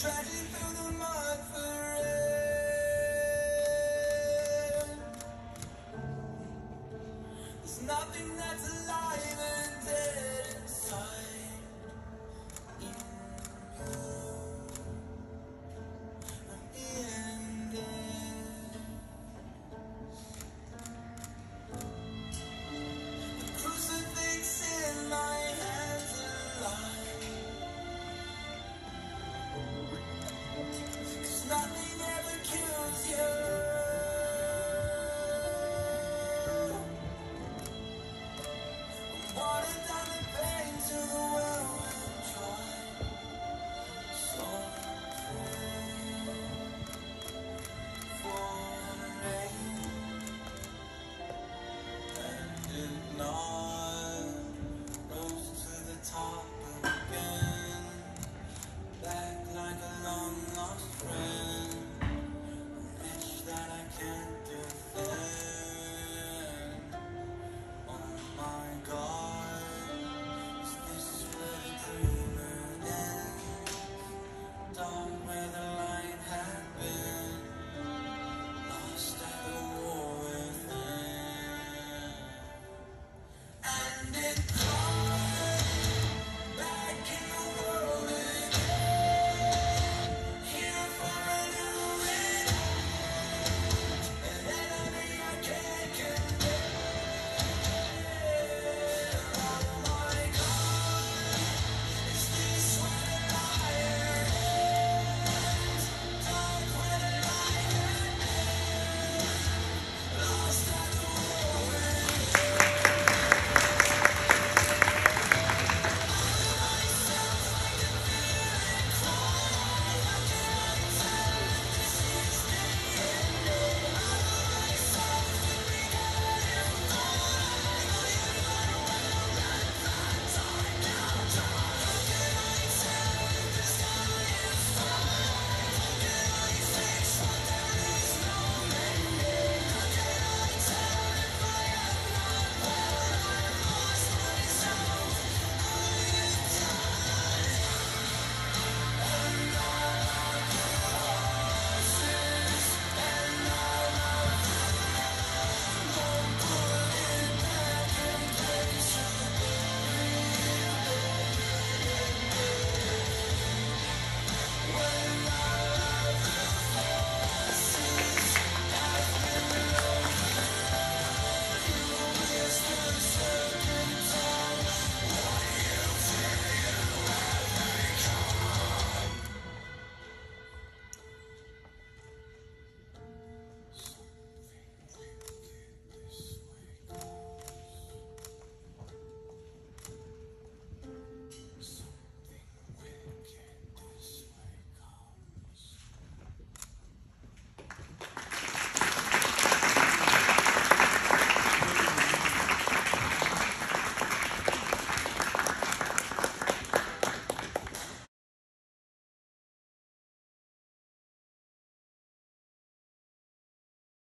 Tragedy through the mud forever. There's nothing that's.